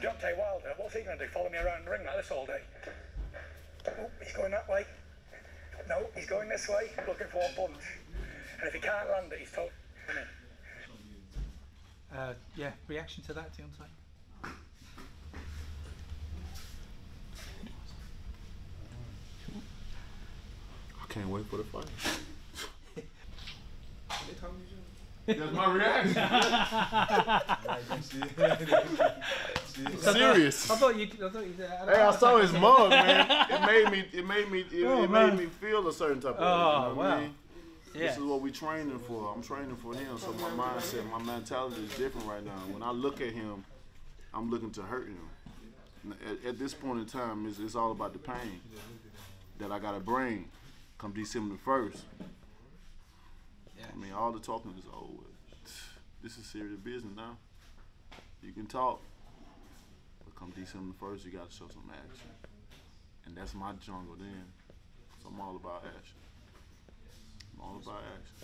Deontay Wilder, what's he going to do? Follow me around the ring like this all day? Oh, he's going that way. No, he's going this way, looking for a punch. And if he can't land it, he's told. Uh, yeah, reaction to that, Deontay? I can't wait for the fight. That's my reaction. Serious. I thought you. I thought you. Uh, Hey, I saw his mug, man. It made me. It made me. It, Oh, it made me feel a certain type of. way, Oh, you know what I wow. mean? Yeah. This is what we're training for. I'm training for him. So my mindset, my mentality is different right now. When I look at him, I'm looking to hurt him. At, at this point in time, it's, it's all about the pain that I gotta bring come December first. I mean, all the talking is over. This is serious business now. You can talk, come December first, you gotta show some action, and that's my jungle then. So I'm all about action. I'm all about action.